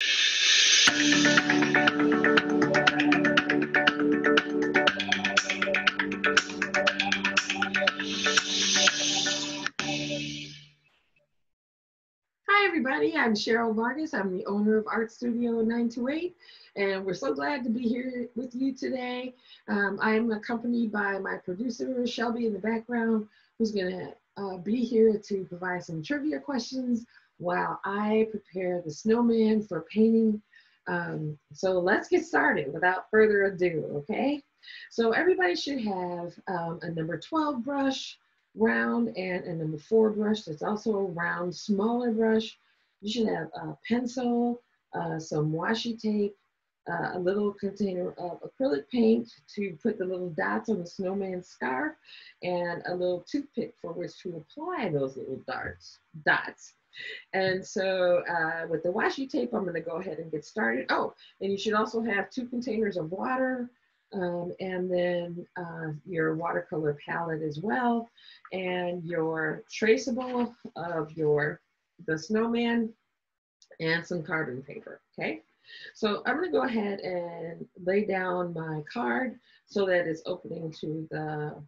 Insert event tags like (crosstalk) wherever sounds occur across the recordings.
Hi, everybody. I'm Cheryl Vargas. I'm the owner of Art Studio 928, and we're so glad to be here with you today. Um, I am accompanied by my producer, Shelby, in the background, who's going to uh, be here to provide some trivia questions while I prepare the snowman for painting. Um, so let's get started without further ado, okay? So everybody should have um, a number 12 brush, round, and a number four brush that's also a round, smaller brush. You should have a pencil, uh, some washi tape, uh, a little container of acrylic paint to put the little dots on the snowman scarf, and a little toothpick for which to apply those little darts, dots. And so uh, with the washi tape, I'm gonna go ahead and get started. Oh, and you should also have two containers of water, um, and then uh, your watercolor palette as well, and your traceable of your the snowman, and some carbon paper, okay? So I'm gonna go ahead and lay down my card so that it's opening to the,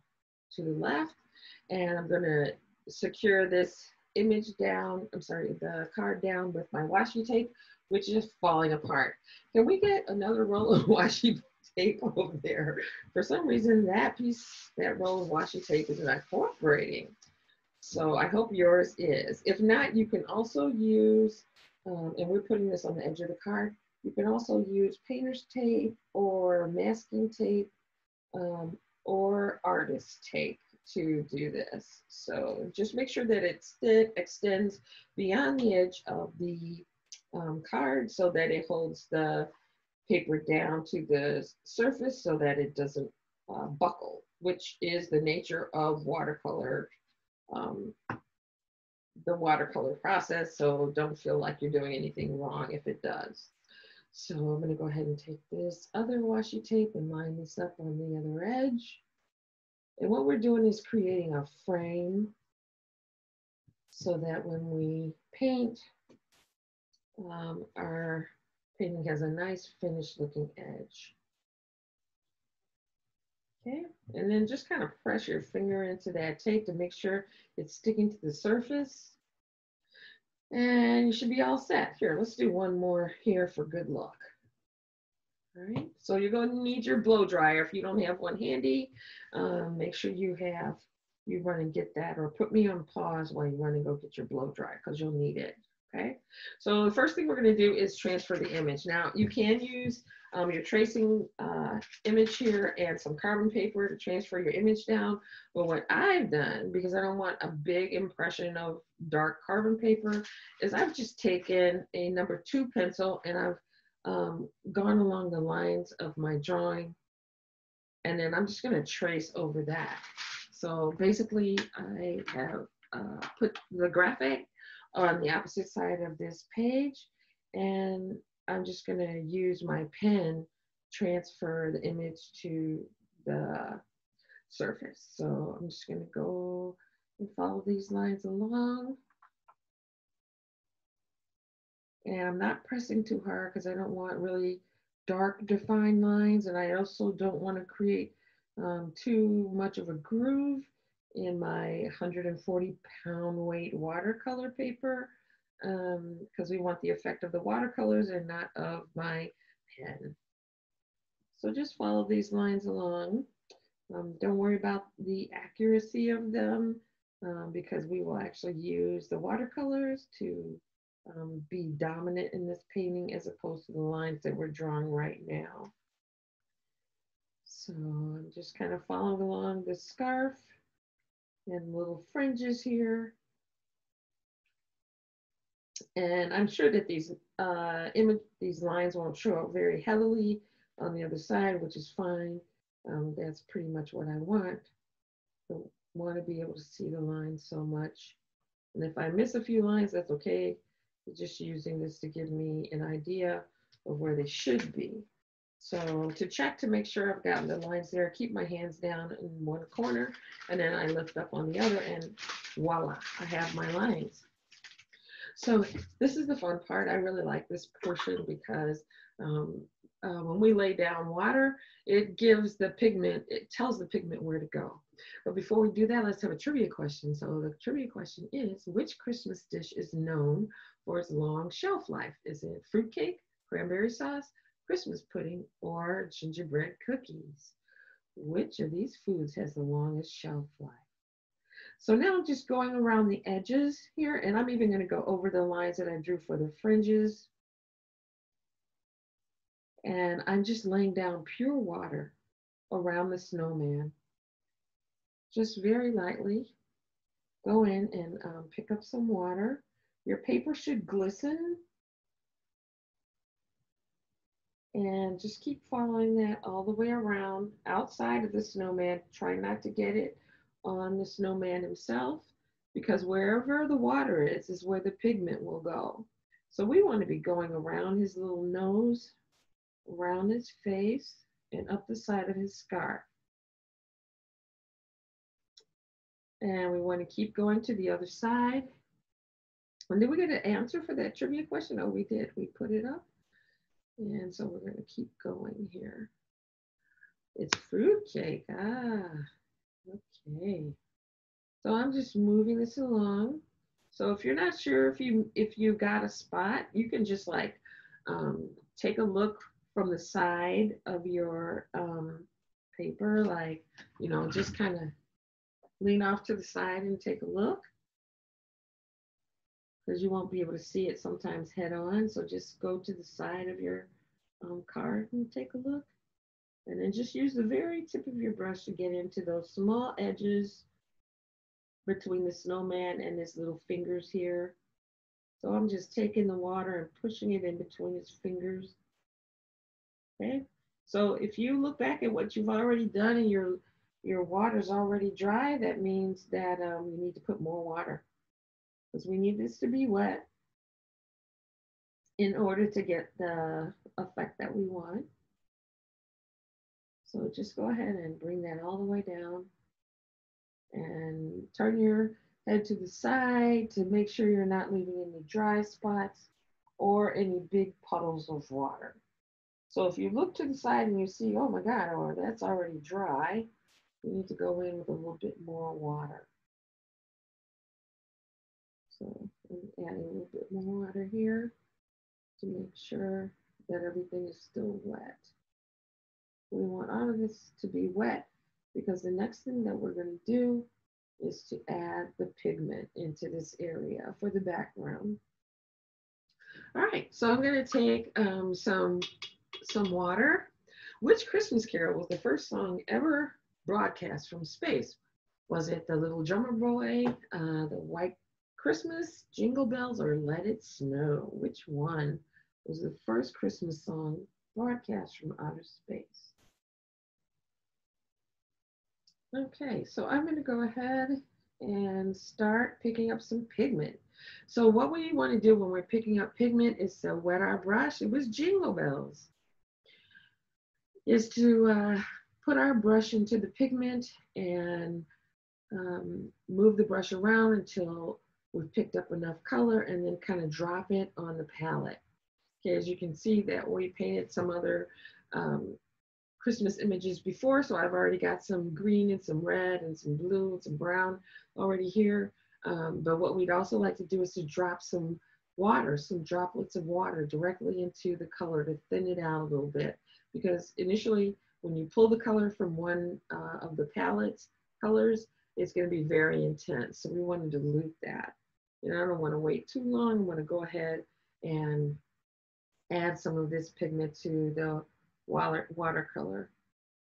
to the left. And I'm gonna secure this image down, I'm sorry, the card down with my washi tape, which is falling apart. Can we get another roll of (laughs) washi tape over there? For some reason, that piece, that roll of washi tape is not cooperating. So I hope yours is. If not, you can also use, um, and we're putting this on the edge of the card, you can also use painter's tape or masking tape um, or artist tape to do this. So just make sure that it extends beyond the edge of the um, card so that it holds the paper down to the surface so that it doesn't uh, buckle, which is the nature of watercolor, um, the watercolor process. So don't feel like you're doing anything wrong if it does. So I'm gonna go ahead and take this other washi tape and line this up on the other edge. And what we're doing is creating a frame so that when we paint, um, our painting has a nice finished looking edge. Okay, and then just kind of press your finger into that tape to make sure it's sticking to the surface. And you should be all set. Here, let's do one more here for good luck. All right, so you're going to need your blow dryer. If you don't have one handy, um, make sure you have, you run and get that or put me on pause while you run and go get your blow dryer because you'll need it. Okay, so the first thing we're going to do is transfer the image. Now you can use um, your tracing uh, image here and some carbon paper to transfer your image down. But what I've done, because I don't want a big impression of dark carbon paper, is I've just taken a number two pencil and I've um, gone along the lines of my drawing. And then I'm just going to trace over that. So basically, I have uh, put the graphic on the opposite side of this page. And I'm just gonna use my pen, transfer the image to the surface. So I'm just gonna go and follow these lines along. And I'm not pressing too hard because I don't want really dark defined lines and I also don't want to create um, too much of a groove in my 140 pound weight watercolor paper because um, we want the effect of the watercolors and not of my pen. So just follow these lines along. Um, don't worry about the accuracy of them um, because we will actually use the watercolors to um, be dominant in this painting as opposed to the lines that we're drawing right now. So I'm just kind of following along the scarf and little fringes here. And I'm sure that these uh, image, these lines won't show up very heavily on the other side, which is fine. Um, that's pretty much what I want. Don't want to be able to see the lines so much. And if I miss a few lines, that's okay. Just using this to give me an idea of where they should be. So to check to make sure I've gotten the lines there, keep my hands down in one corner and then I lift up on the other and voila, I have my lines. So this is the fun part. I really like this portion because um, uh, when we lay down water, it gives the pigment, it tells the pigment where to go. But before we do that, let's have a trivia question. So the trivia question is, which Christmas dish is known for its long shelf life? Is it fruitcake, cranberry sauce, Christmas pudding, or gingerbread cookies? Which of these foods has the longest shelf life? So now I'm just going around the edges here, and I'm even gonna go over the lines that I drew for the fringes. And I'm just laying down pure water around the snowman. Just very lightly, go in and um, pick up some water. Your paper should glisten. And just keep following that all the way around outside of the snowman. Try not to get it on the snowman himself because wherever the water is, is where the pigment will go. So we want to be going around his little nose, around his face, and up the side of his scarf. And we want to keep going to the other side. And did we get an answer for that trivia question? Oh, we did. We put it up. And so we're going to keep going here. It's fruitcake. Ah, Okay. So I'm just moving this along. So if you're not sure if you if you got a spot, you can just like um, take a look from the side of your um, paper, like, you know, just kind of lean off to the side and take a look because you won't be able to see it sometimes head on. So just go to the side of your um, card and take a look. And then just use the very tip of your brush to get into those small edges between the snowman and his little fingers here. So I'm just taking the water and pushing it in between his fingers. Okay, so if you look back at what you've already done and your your water's already dry, that means that um, you need to put more water because we need this to be wet in order to get the effect that we want. So just go ahead and bring that all the way down and turn your head to the side to make sure you're not leaving any dry spots or any big puddles of water. So if you look to the side and you see, oh my God, or oh, that's already dry, you need to go in with a little bit more water. So I'm adding a little bit more water here to make sure that everything is still wet. We want all of this to be wet because the next thing that we're going to do is to add the pigment into this area for the background. All right, so I'm going to take um, some, some water. Which Christmas Carol was the first song ever broadcast from space? Was it The Little Drummer Boy, uh, The White Christmas, Jingle Bells, or Let It Snow? Which one was the first Christmas song broadcast from outer space? Okay, so I'm going to go ahead and start picking up some pigment. So what we want to do when we're picking up pigment is to wet our brush. It was jingle bells. Is to uh, put our brush into the pigment and um, move the brush around until we've picked up enough color and then kind of drop it on the palette. Okay, as you can see that we painted some other um, Christmas images before, so I've already got some green and some red and some blue and some brown already here. Um, but what we'd also like to do is to drop some water, some droplets of water directly into the color to thin it out a little bit. Because initially, when you pull the color from one uh, of the palettes colors, it's going to be very intense. So we want to dilute that. And I don't want to wait too long. I want to go ahead and add some of this pigment to the water, watercolor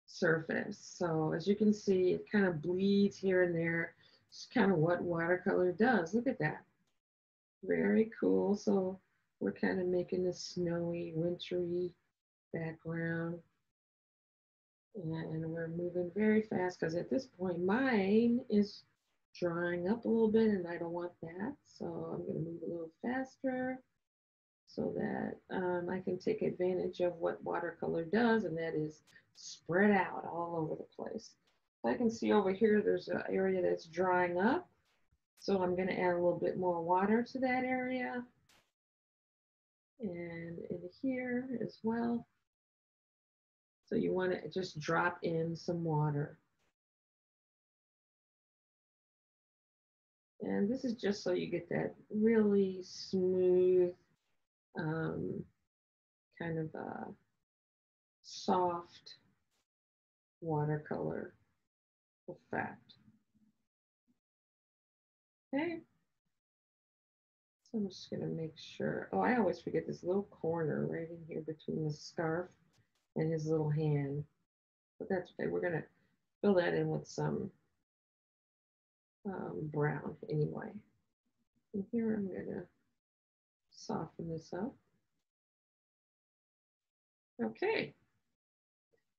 surface. So as you can see, it kind of bleeds here and there. It's kind of what watercolor does. Look at that. Very cool. So we're kind of making a snowy, wintry background. And we're moving very fast because at this point, mine is drying up a little bit and I don't want that. So I'm going to move a little faster so that um, I can take advantage of what watercolor does, and that is spread out all over the place. I can see over here, there's an area that's drying up. So I'm gonna add a little bit more water to that area. And in here as well. So you wanna just drop in some water. And this is just so you get that really smooth, um, kind of a soft watercolor effect. Okay. So I'm just gonna make sure, oh, I always forget this little corner right in here between the scarf and his little hand. But that's okay, we're gonna fill that in with some um, brown anyway. And here I'm gonna soften this up. Okay.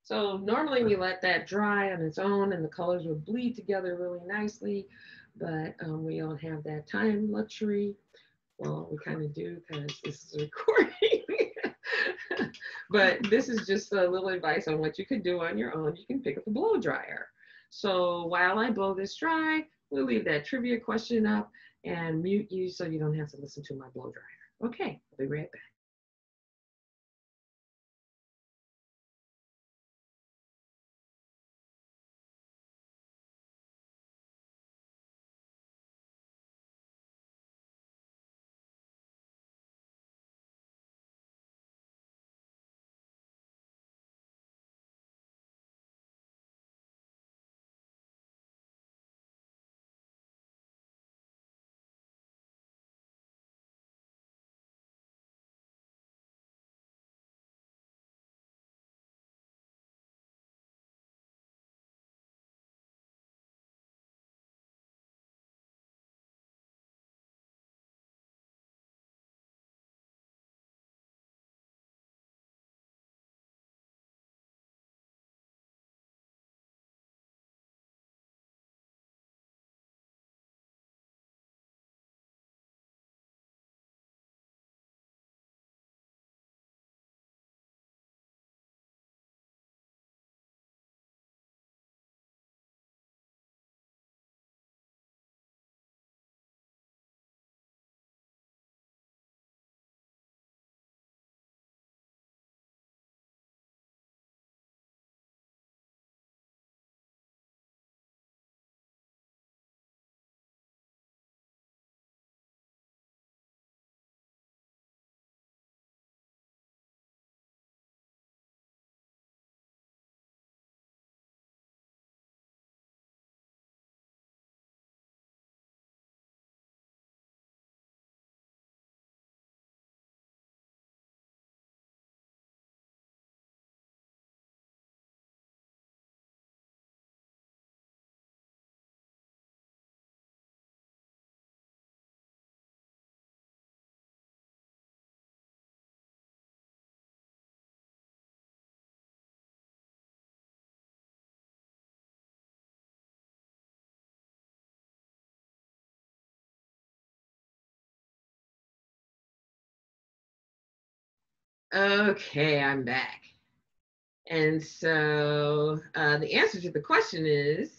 So normally we let that dry on its own and the colors would bleed together really nicely, but um, we don't have that time luxury. Well, we kind of do because this is (laughs) recording. but this is just a little advice on what you could do on your own. You can pick up a blow dryer. So while I blow this dry, We'll leave that trivia question up and mute you so you don't have to listen to my blow dryer. Okay, I'll be right back. Okay, I'm back. And so uh, the answer to the question is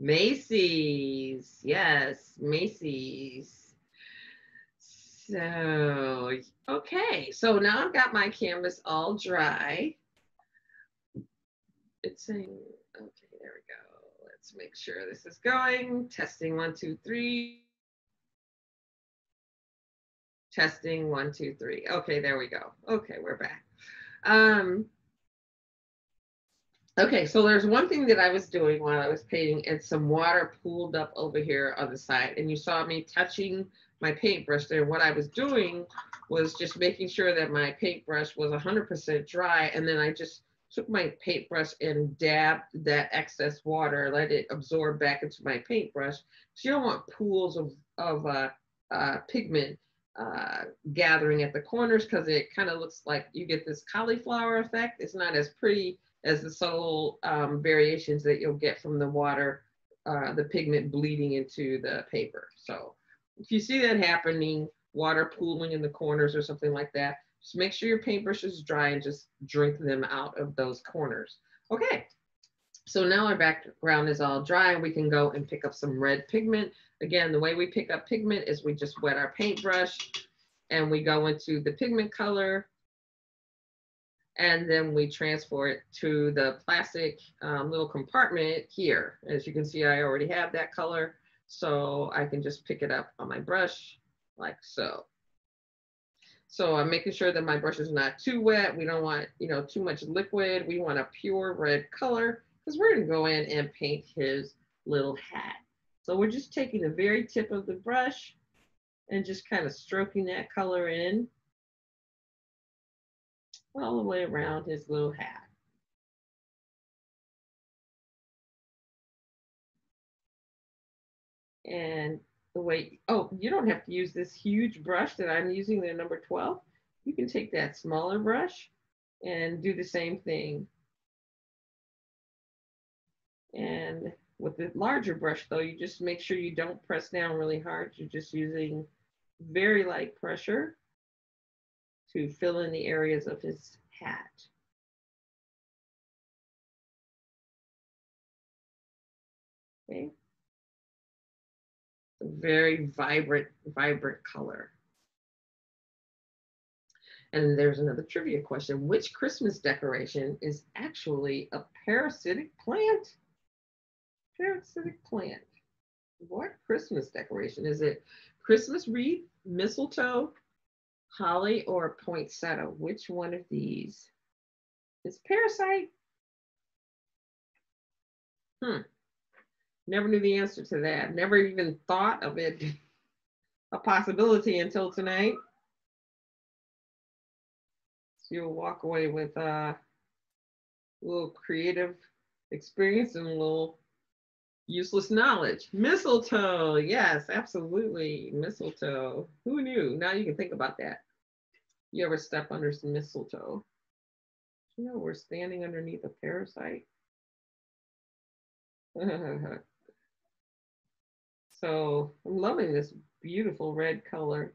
Macy's. Yes, Macy's. So, okay. So now I've got my canvas all dry. It's saying, okay, there we go. Let's make sure this is going. Testing one, two, three. Testing one, two, three. Okay, there we go. Okay, we're back. Um, okay, so there's one thing that I was doing while I was painting and some water pooled up over here on the side. And you saw me touching my paintbrush there. What I was doing was just making sure that my paintbrush was 100% dry. And then I just took my paintbrush and dabbed that excess water, let it absorb back into my paintbrush. So you don't want pools of, of uh, uh, pigment uh, gathering at the corners because it kind of looks like you get this cauliflower effect. It's not as pretty as the subtle um, variations that you'll get from the water, uh, the pigment bleeding into the paper. So if you see that happening, water pooling in the corners or something like that, just make sure your paintbrush is dry and just drink them out of those corners. Okay, So now our background is all dry we can go and pick up some red pigment. Again, the way we pick up pigment is we just wet our paintbrush and we go into the pigment color and then we transfer it to the plastic um, little compartment here. As you can see, I already have that color. So I can just pick it up on my brush like so. So I'm making sure that my brush is not too wet. We don't want, you know, too much liquid. We want a pure red color because we're gonna go in and paint his little hat. So we're just taking the very tip of the brush and just kind of stroking that color in all the way around his little hat. And the way, oh, you don't have to use this huge brush that I'm using, the number 12. You can take that smaller brush and do the same thing. And with the larger brush though, you just make sure you don't press down really hard. You're just using very light pressure to fill in the areas of his hat. Okay. A very vibrant, vibrant color. And there's another trivia question. Which Christmas decoration is actually a parasitic plant? Parasitic plant. What Christmas decoration? Is it Christmas wreath, mistletoe, holly, or poinsettia? Which one of these is parasite? Hmm. Never knew the answer to that. Never even thought of it (laughs) a possibility until tonight. So you'll walk away with a little creative experience and a little Useless knowledge. Mistletoe. Yes, absolutely. Mistletoe. Who knew? Now you can think about that. You ever step under some mistletoe? You know, we're standing underneath a parasite. (laughs) so I'm loving this beautiful red color.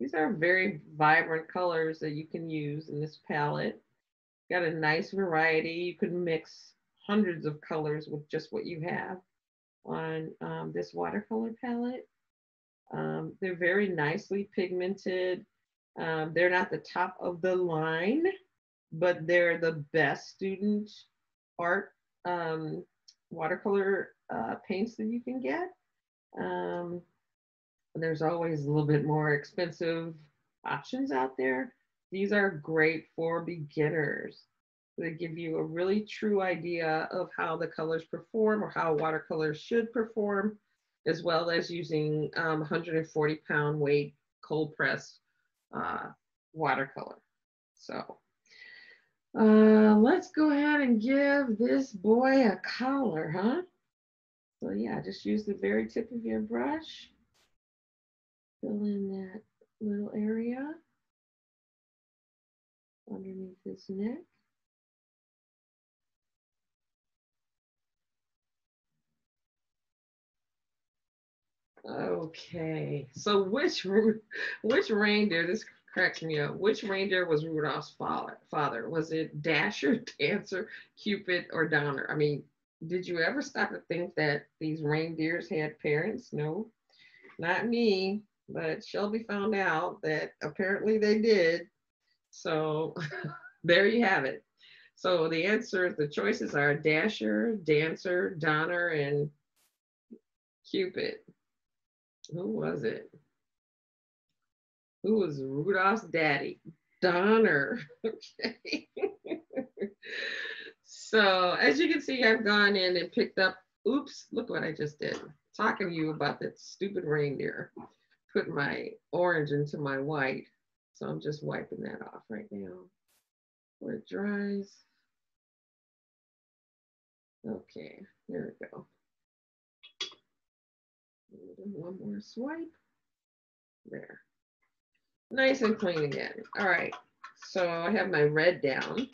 These are very vibrant colors that you can use in this palette. Got a nice variety. You can mix hundreds of colors with just what you have on um, this watercolor palette. Um, they're very nicely pigmented. Um, they're not the top of the line, but they're the best student art um, watercolor uh, paints that you can get. Um, there's always a little bit more expensive options out there. These are great for beginners. They give you a really true idea of how the colors perform or how watercolors should perform, as well as using um, 140 pound weight cold press uh, watercolor. So uh, let's go ahead and give this boy a collar, huh? So yeah, just use the very tip of your brush. Fill in that little area underneath his neck. Okay, so which (laughs) which reindeer? This cracks me up. Which reindeer was Rudolph's father? Father was it Dasher, (laughs) Dancer, Cupid, or Donner? I mean, did you ever stop to think that these reindeers had parents? No, not me. But Shelby found out that apparently they did. So (laughs) there you have it. So the answer, the choices are Dasher, Dancer, Donner, and Cupid. Who was it? Who was Rudolph's daddy? Donner. (laughs) Okay. (laughs) so as you can see, I've gone in and picked up, oops, look what I just did. Talking to you about that stupid reindeer. Put my orange into my white. So I'm just wiping that off right now where it dries. Okay, here we go. One more swipe. There. Nice and clean again. All right. So I have my red down.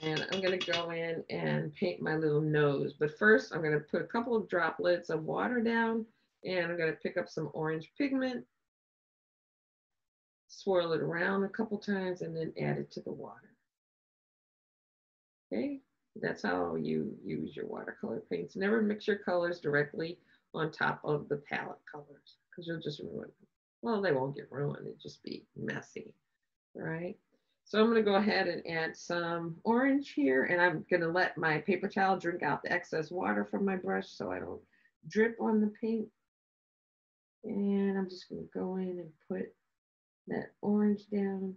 And I'm going to go in and paint my little nose. But first, I'm going to put a couple of droplets of water down. And I'm going to pick up some orange pigment. Swirl it around a couple times and then add it to the water. Okay, That's how you use your watercolor paints. Never mix your colors directly on top of the palette colors because you'll just ruin them. Well, they won't get ruined, it'd just be messy, right? So I'm gonna go ahead and add some orange here and I'm gonna let my paper towel drink out the excess water from my brush so I don't drip on the paint. And I'm just gonna go in and put that orange down.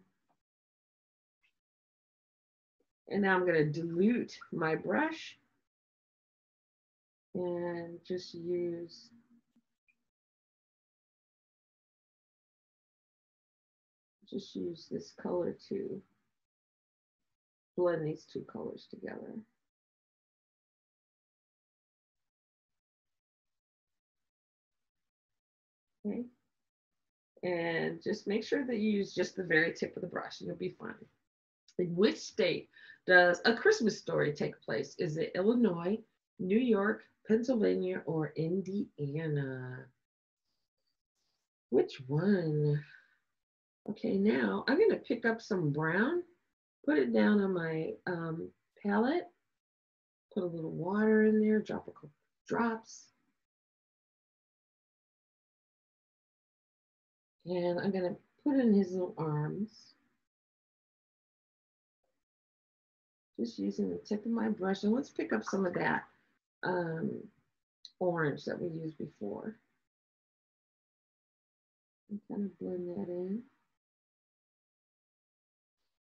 And now I'm gonna dilute my brush and just use just use this color to blend these two colors together. Okay. And just make sure that you use just the very tip of the brush and you'll be fine. In which state does a Christmas story take place? Is it Illinois, New York, Pennsylvania, or Indiana? Which one? Okay, now I'm gonna pick up some brown, put it down on my um, palette, put a little water in there, drop a couple drops. And I'm gonna put in his little arms. Just using the tip of my brush. And let's pick up some of that um, orange that we used before. And kind of blend that in.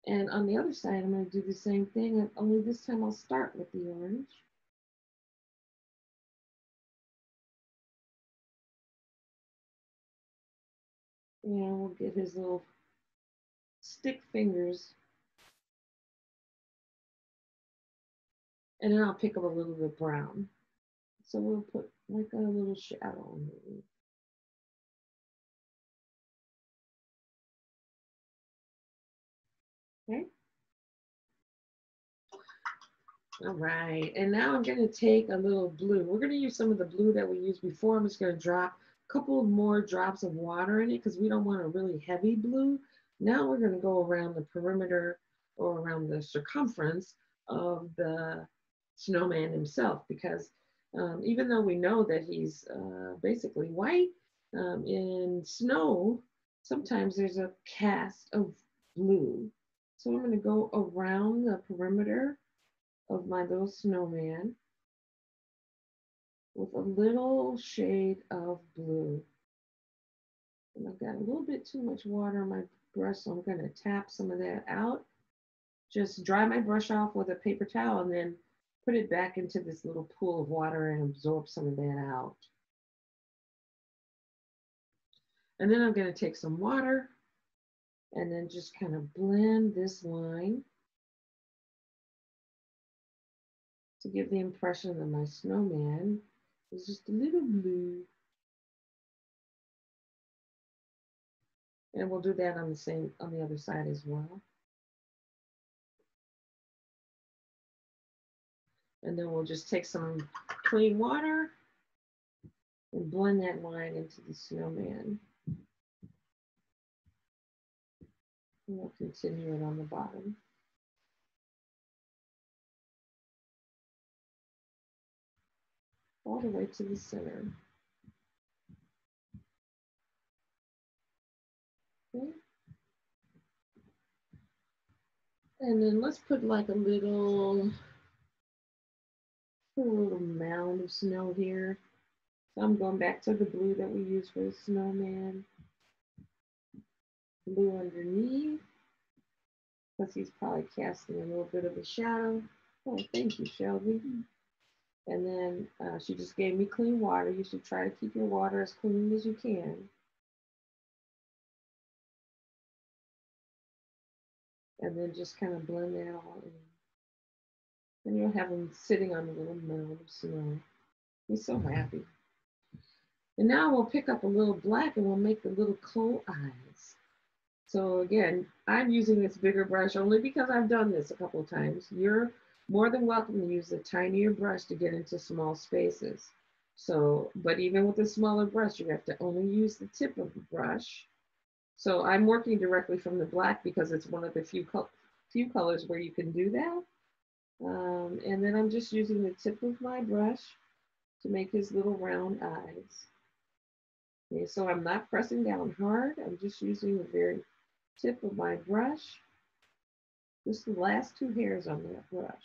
And on the other side, I'm going to do the same thing, only this time I'll start with the orange. And we'll get his little stick fingers. And then I'll pick up a little bit brown. So we'll put like a little shadow. Okay. All right, and now I'm gonna take a little blue. We're gonna use some of the blue that we used before. I'm just gonna drop a couple more drops of water in it because we don't want a really heavy blue. Now we're gonna go around the perimeter or around the circumference of the snowman himself because um, even though we know that he's uh, basically white, um, in snow, sometimes there's a cast of blue so I'm going to go around the perimeter of my little snowman with a little shade of blue. And I've got a little bit too much water on my brush, so I'm going to tap some of that out. Just dry my brush off with a paper towel and then put it back into this little pool of water and absorb some of that out. And then I'm going to take some water and then just kind of blend this line to give the impression that my snowman is just a little blue. And we'll do that on the same, on the other side as well. And then we'll just take some clean water and blend that line into the snowman. And we'll continue it on the bottom. All the way to the center. Okay. And then let's put like a little, a little mound of snow here. So I'm going back to the blue that we used for the snowman blue underneath because he's probably casting a little bit of a shadow. Oh, thank you, Shelby. And then uh, she just gave me clean water. You should try to keep your water as clean as you can. And then just kind of blend that all in. And you'll have him sitting on a little mound of snow. He's so mm-hmm. happy. And now we'll pick up a little black and we'll make the little coal eyes. So again, I'm using this bigger brush only because I've done this a couple of times. You're more than welcome to use a tinier brush to get into small spaces. So, but even with a smaller brush, you have to only use the tip of the brush. So I'm working directly from the black because it's one of the few, few colors where you can do that. Um, and then I'm just using the tip of my brush to make his little round eyes. Okay, so I'm not pressing down hard. I'm just using the very tip of my brush, just the last two hairs on that brush.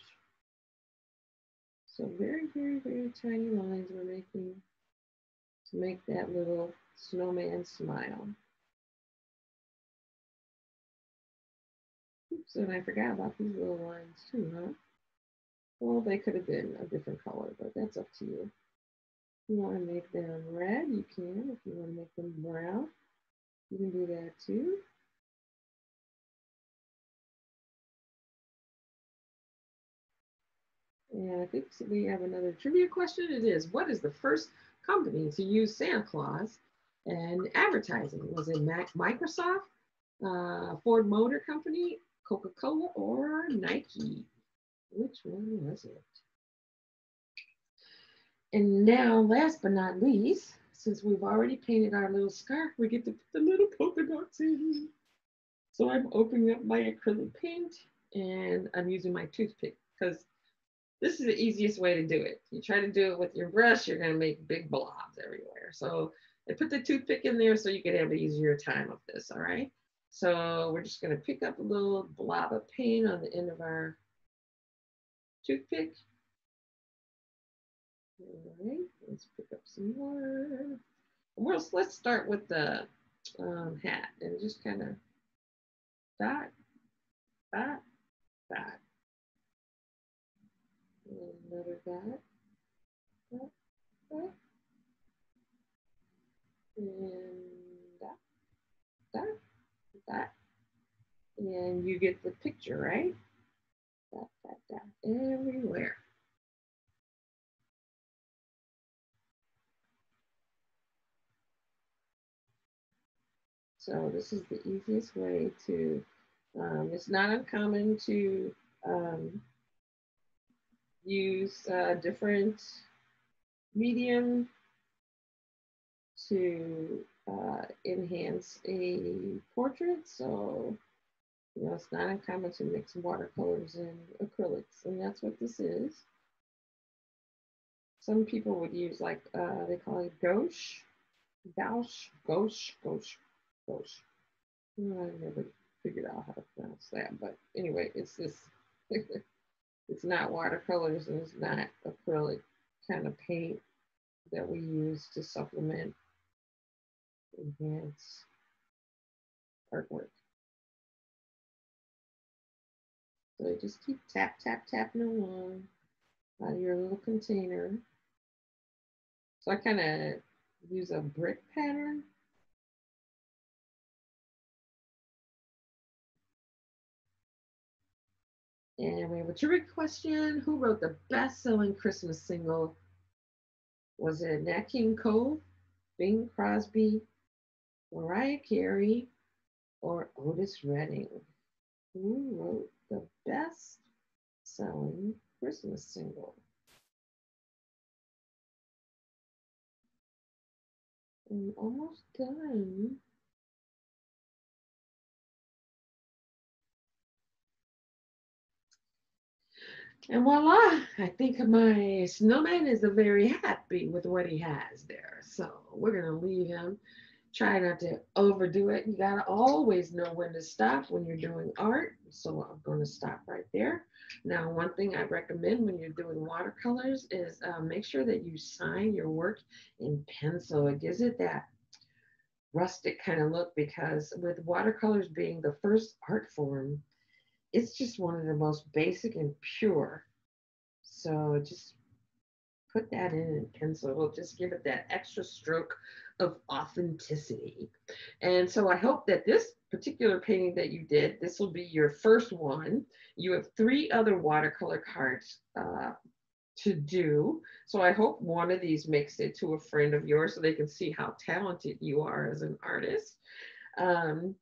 So very, very, very tiny lines we're making to make that little snowman smile. Oops, and I forgot about these little lines too, huh? Well, they could have been a different color, but that's up to you. If you want to make them red, you can. If you want to make them brown, you can do that too. And I think we have another trivia question. It is, what is the first company to use Santa Claus and advertising? Was it Mac Microsoft, uh, Ford Motor Company, Coca-Cola, or Nike? Which one was it? And now, last but not least, since we've already painted our little scarf, we get to put the little polka dots in. So I'm opening up my acrylic paint and I'm using my toothpick because this is the easiest way to do it. You try to do it with your brush, you're gonna make big blobs everywhere. So I put the toothpick in there so you can have an easier time of this, all right? So we're just gonna pick up a little blob of paint on the end of our toothpick all right, let's pick up some more. Well, let's start with the um, hat and just kind of dot, dot, dot. Another dot, dot, dot. And dot, dot, dot. And you get the picture, right? Dot, dot, everywhere. So this is the easiest way to, um, it's not uncommon to um, use uh, different medium to uh, enhance a portrait. So, you know, it's not uncommon to mix watercolors and acrylics, and that's what this is. Some people would use like, uh, they call it gouache, gouache, gouache, gouache, close. I never figured out how to pronounce that, but anyway, it's this. (laughs) it's not watercolors and it's not acrylic kind of paint that we use to supplement enhance artwork. So just keep tap, tap, tapping along out of your little container. So I kind of use a brick pattern And we have a trivia question. Who wrote the best-selling Christmas single? Was it Nat King Cole, Bing Crosby, Mariah Carey, or Otis Redding? Who wrote the best-selling Christmas single? I'm almost done. And voila, I think my snowman is very happy with what he has there. So we're gonna leave him. Try not to overdo it. You gotta always know when to stop when you're doing art. So I'm gonna stop right there. Now, one thing I recommend when you're doing watercolors is uh, make sure that you sign your work in pencil. It gives it that rustic kind of look because with watercolors being the first art form, it's just one of the most basic and pure. So just put that in in pencil. It'll just give it that extra stroke of authenticity. And so I hope that this particular painting that you did, this will be your first one. You have three other watercolor cards uh, to do. So I hope one of these makes it to a friend of yours so they can see how talented you are as an artist. Um,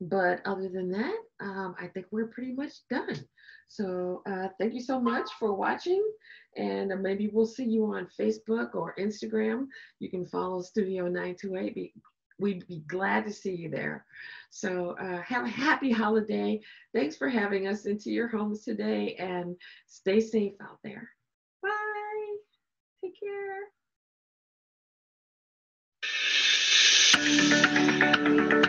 but other than that, um, I think we're pretty much done. So uh, thank you so much for watching. And uh, maybe we'll see you on Facebook or Instagram. You can follow Studio 928. Be, we'd be glad to see you there. So uh, have a happy holiday. Thanks for having us into your homes today and stay safe out there. Bye. Take care.